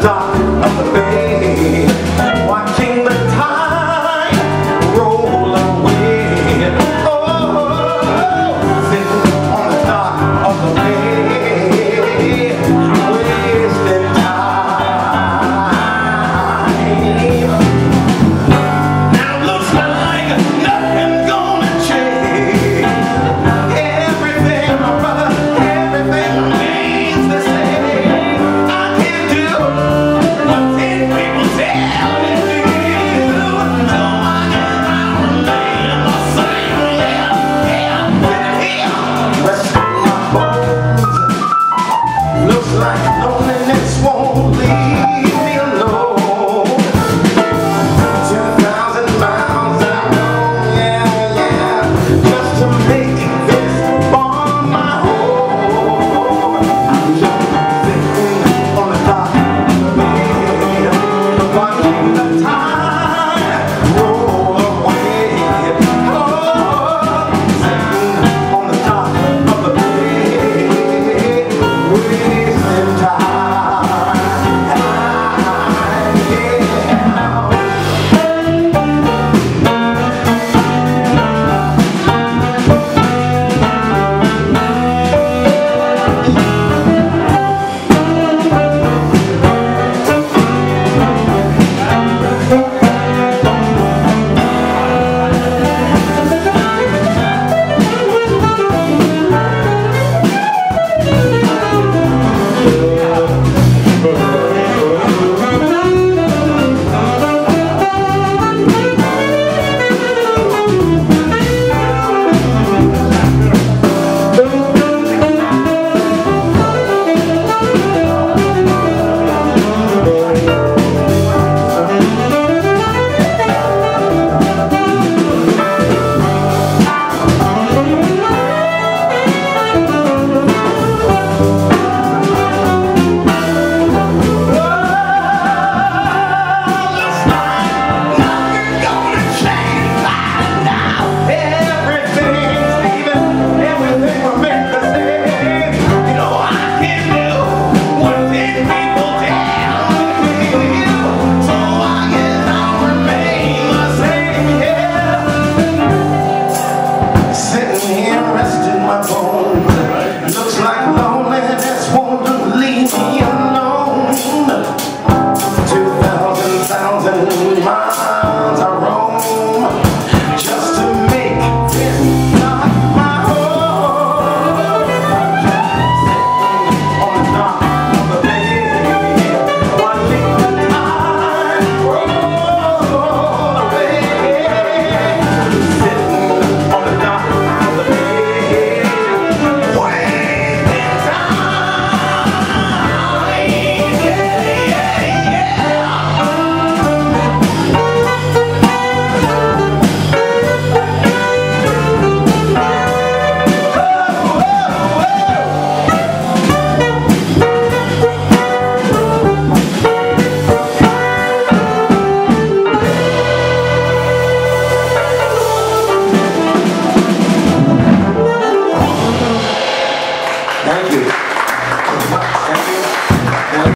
감 사. line on the next one.